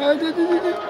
Ha dedi dedi.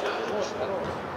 тени покрывать.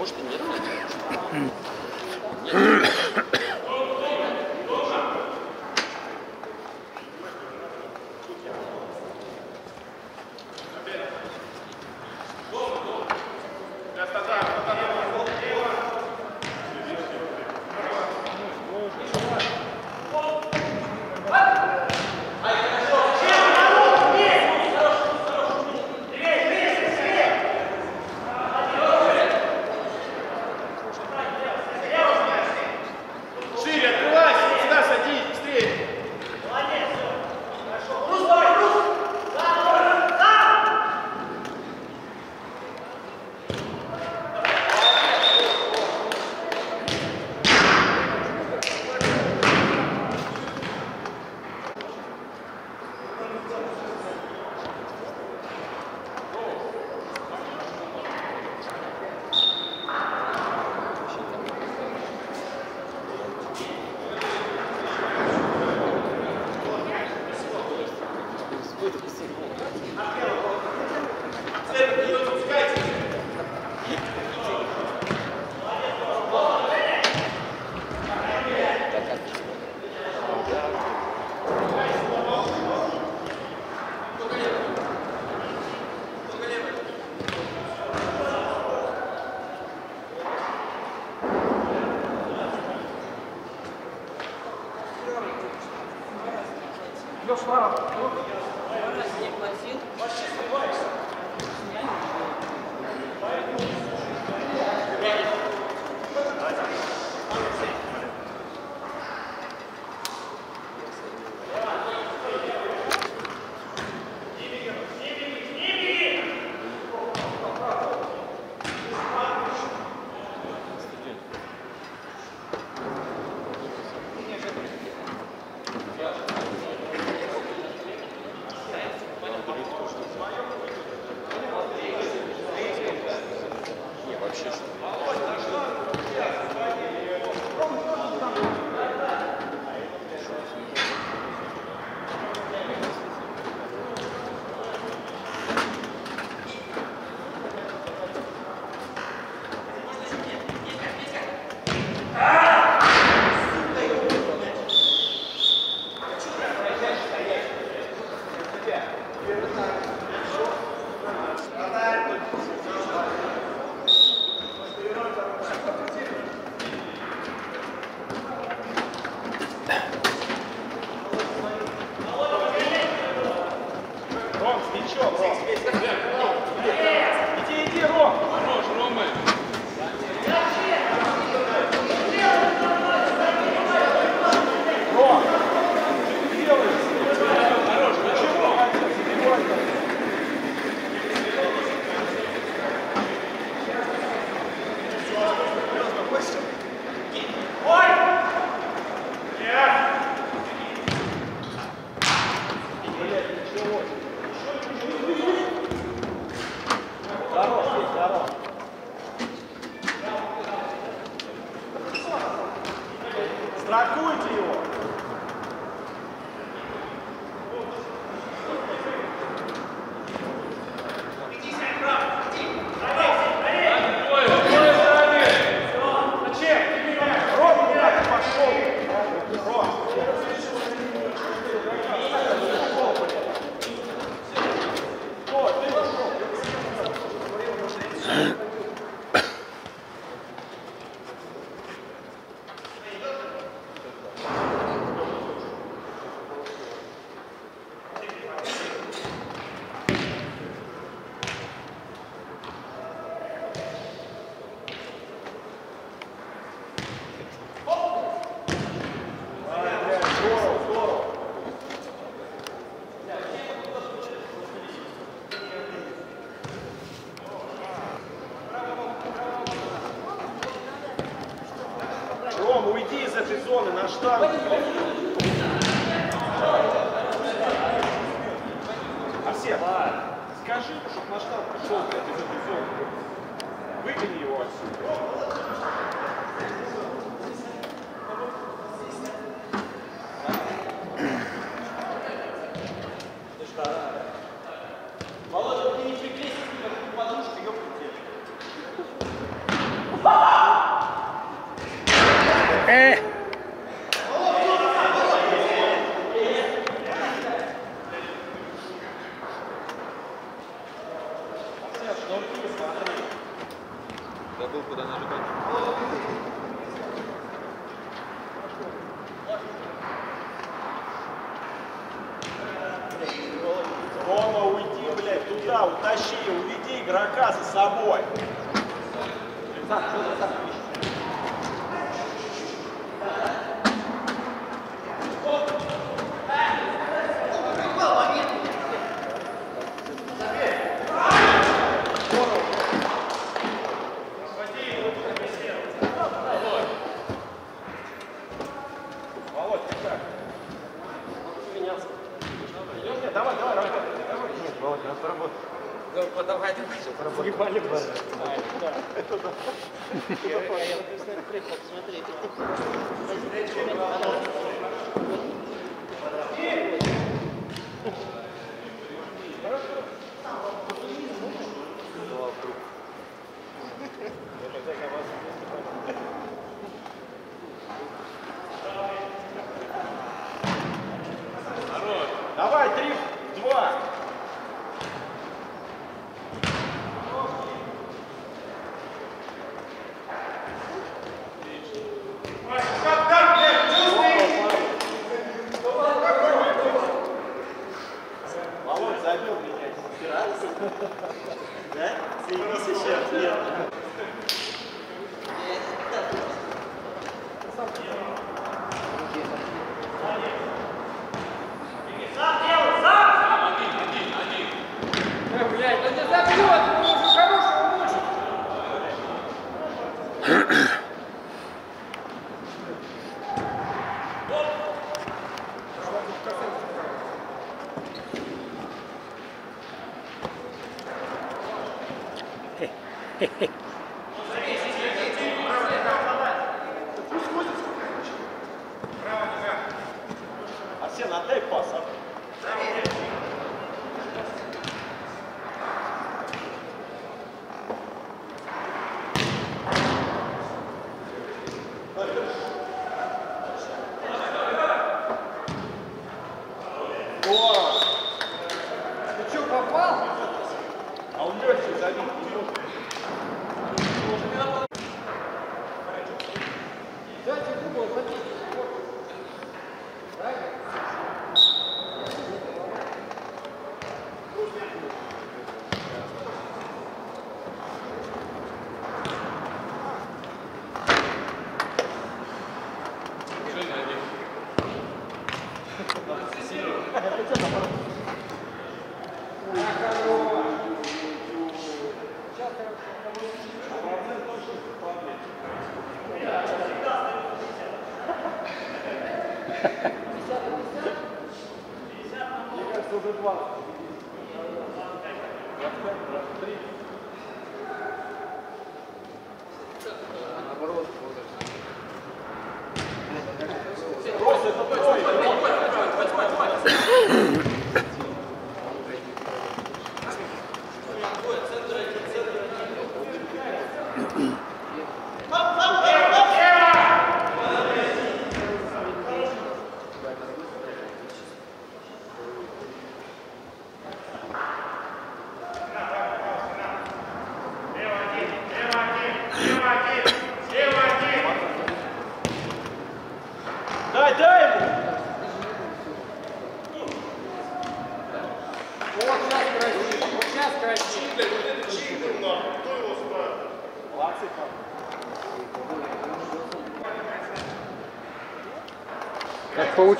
Может и нет. Нет.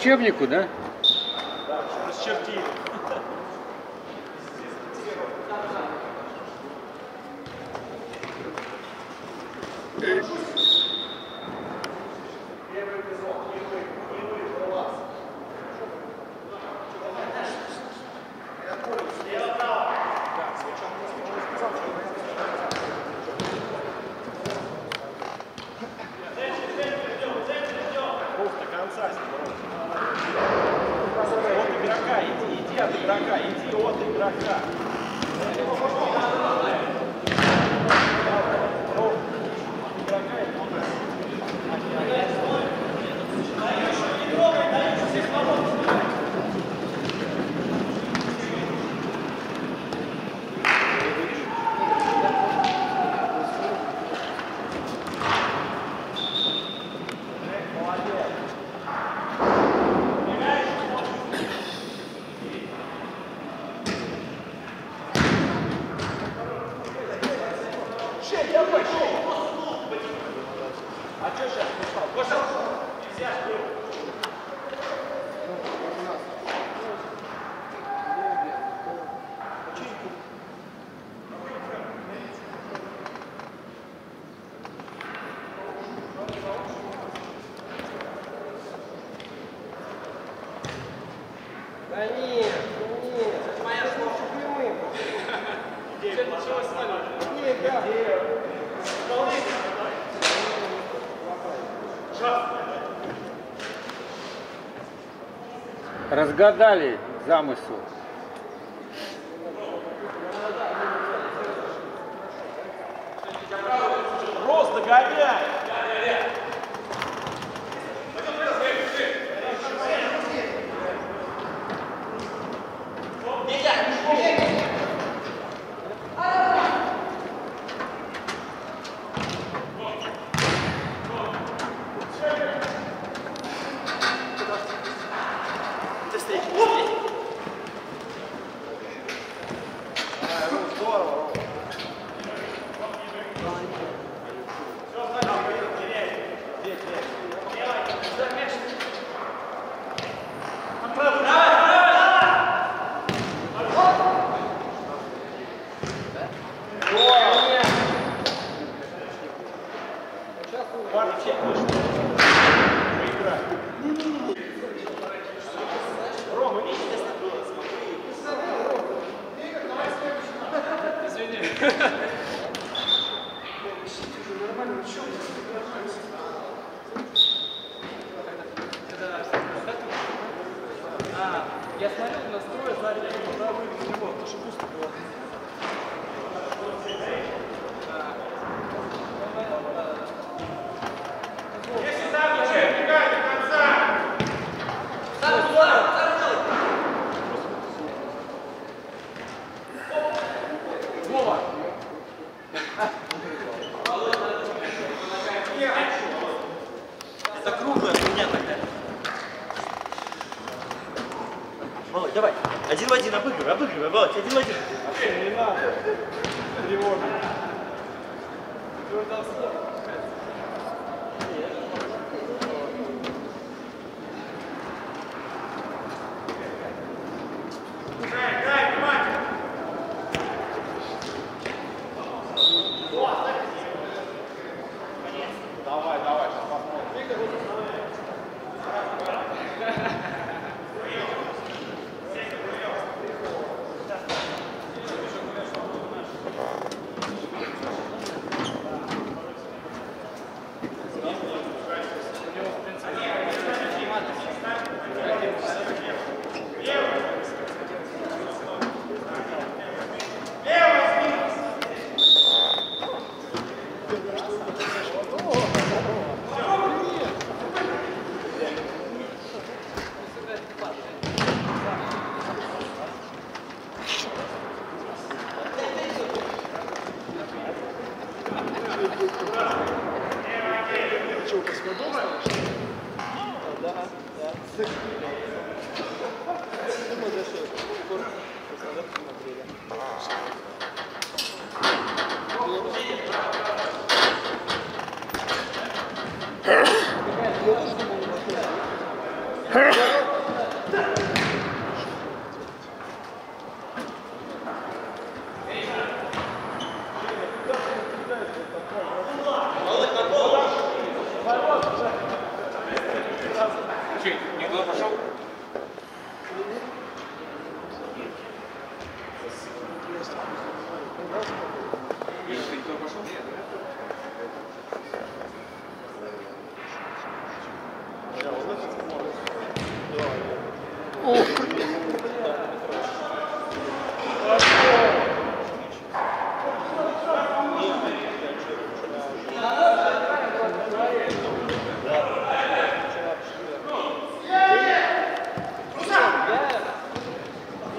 Учебнику, да? Разгадали замысел.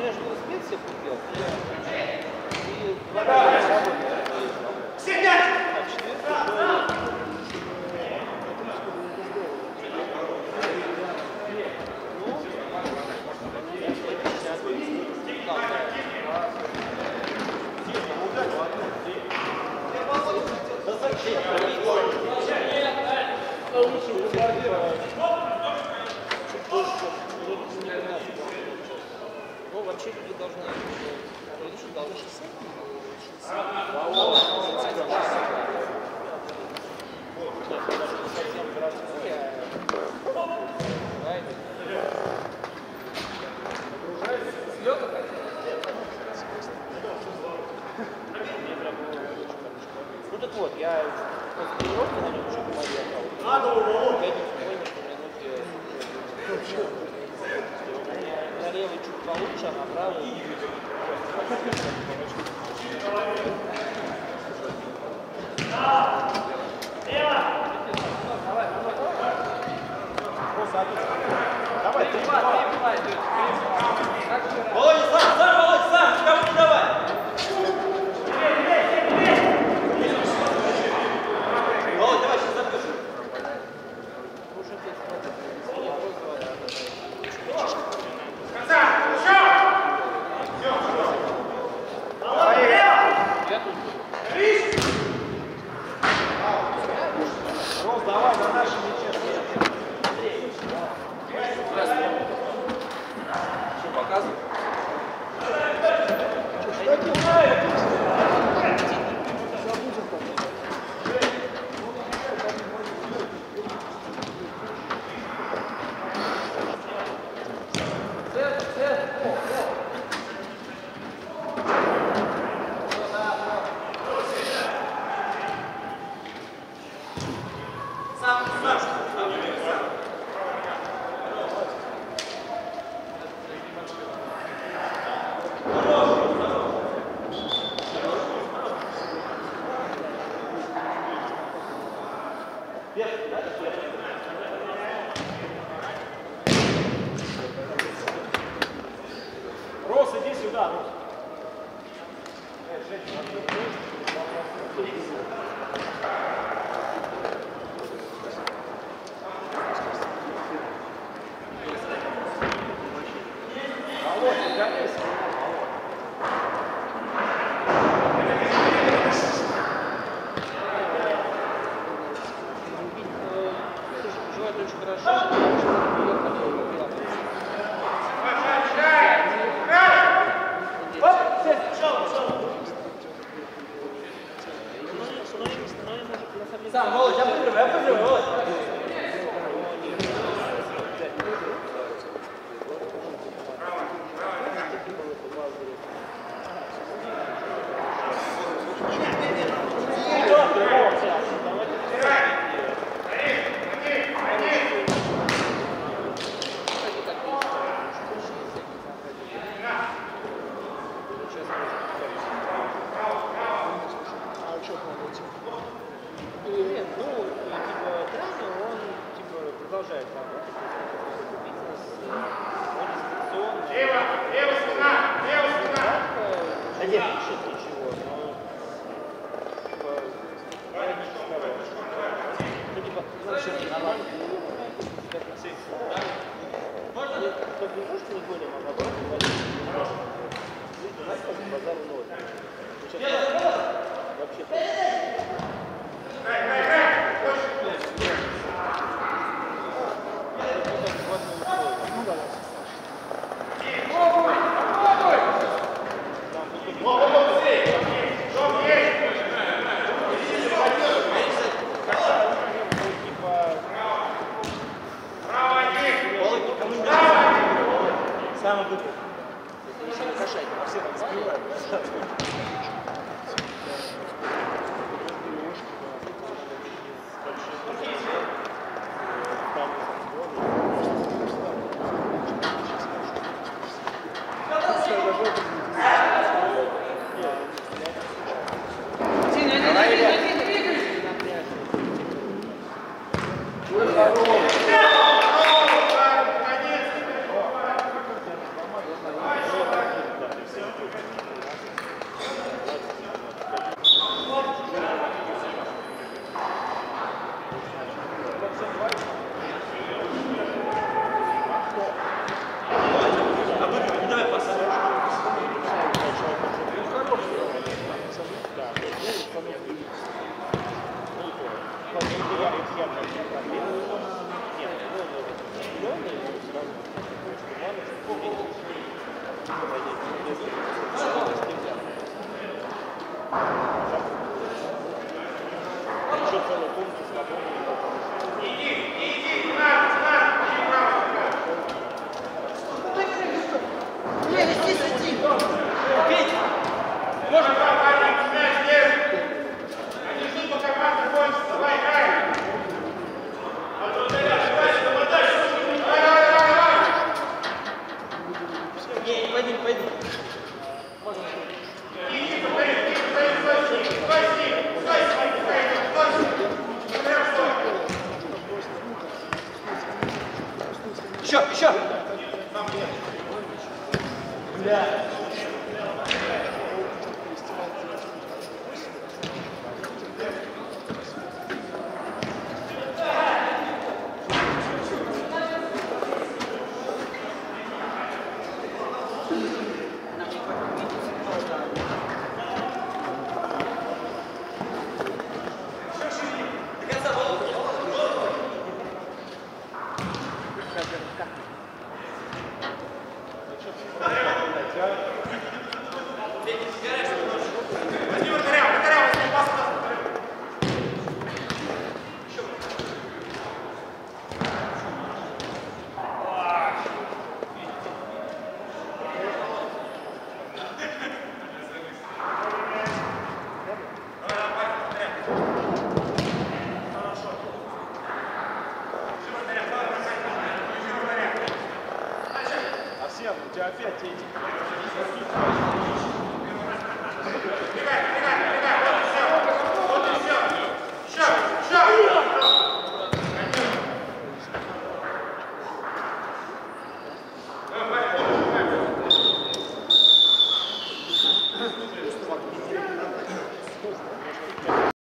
я же велосипед себе Сидеть! вообще люди должны увеличить до 60. Ну так вот, я после тренировки на нем уже говорил. Надо, Володя! Я не понял, что. Thank you. Thank you. Вообще-то.